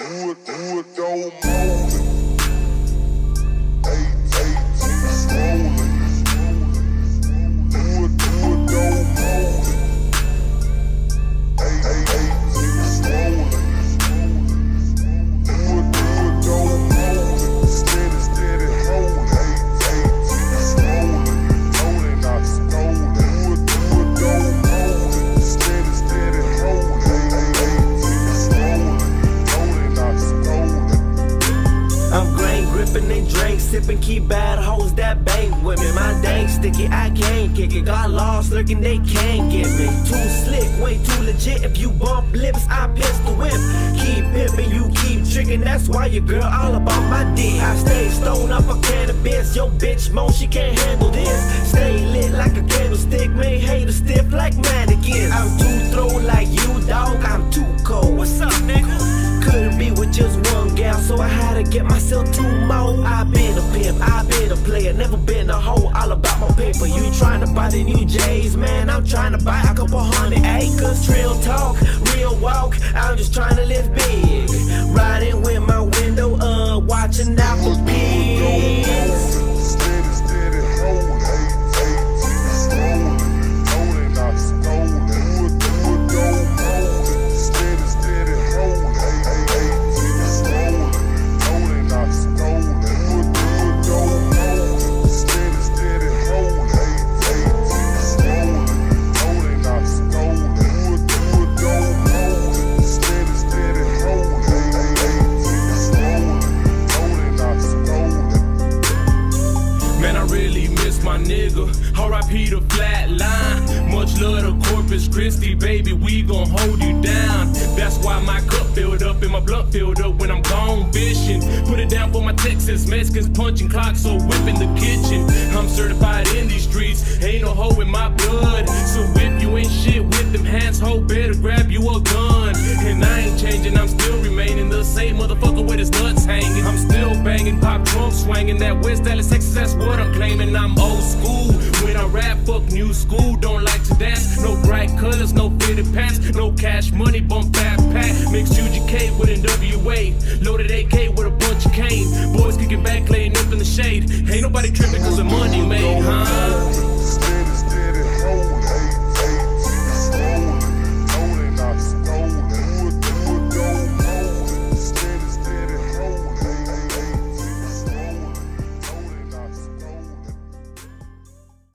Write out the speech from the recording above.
Do it, gripping they drink, sipping, keep bad hoes that bang with me. My dang sticky, I can't kick it. Got lost lurking, they can't get me. Too slick, way too legit. If you bump lips, I piss the whip. Keep pimping, you keep tricking. That's why your girl all about my dick. I stay stoned up a cannabis. Yo, bitch, mo, she can't handle this. Stay lit like a candlestick, man. Hater stiff like mannequins. I'm too throw like you, dog. I'm too cold. What's up, nigga? Couldn't be with just one gal, so I had to get myself two never been a hoe, all about my paper. You trying to buy the new J's, man? I'm trying to buy a couple hundred acres. Real talk, real walk, I'm just trying to live big. Nigga. R.I.P. the flat line. Much love to Corpus Christi, baby. We gon' hold you down. That's why my cup filled up and my blunt filled up when I'm gone fishing. Put it down for my Texas Mexicans punching clocks or whipping the kitchen. I'm certified in these streets. Ain't no hoe in my blood. So if you ain't shit with them hands, hoe better grab you a gun. And I ain't changing, I'm still remaining the same motherfucker with his nuts hanging. I'm still banging, pop trunk swinging. That West Dallas, Texas, that's what I'm claiming. I'm new school. Don't like to dance. No bright colors, no fitted pants. No cash money, bump that pack. Mix UGK with NWA. Loaded AK with a bunch of cane. Boys kicking back, laying up in the shade. Ain't nobody tripping cause the money